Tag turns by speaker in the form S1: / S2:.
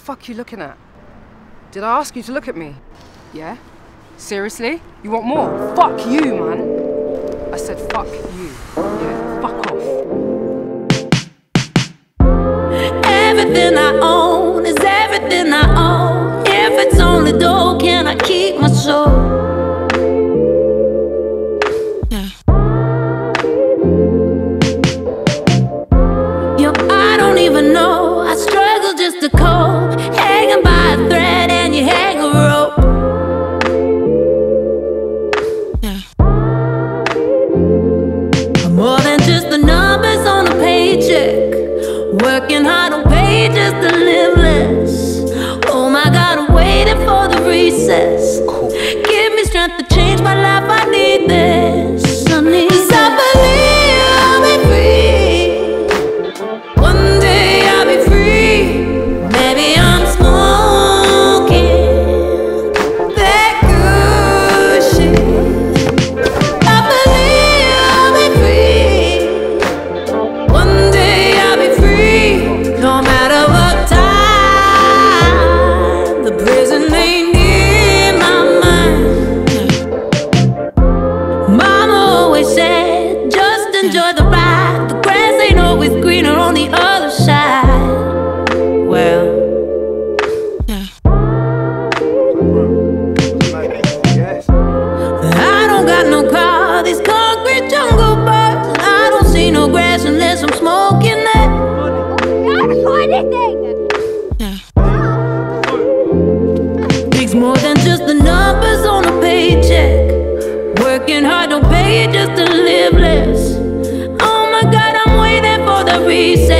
S1: fuck you looking at? Did I ask you to look at me? Yeah? Seriously? You want more? Fuck you, man. I said fuck you. Yeah, fuck off.
S2: Everything I own the grass ain't always greener on the other side. Well, yeah. I don't got no car, these concrete jungle birds. I don't see no grass unless I'm smoking that. Takes more than just the numbers on a paycheck. Working hard, don't pay it just to live less. God, I'm waiting for the recess.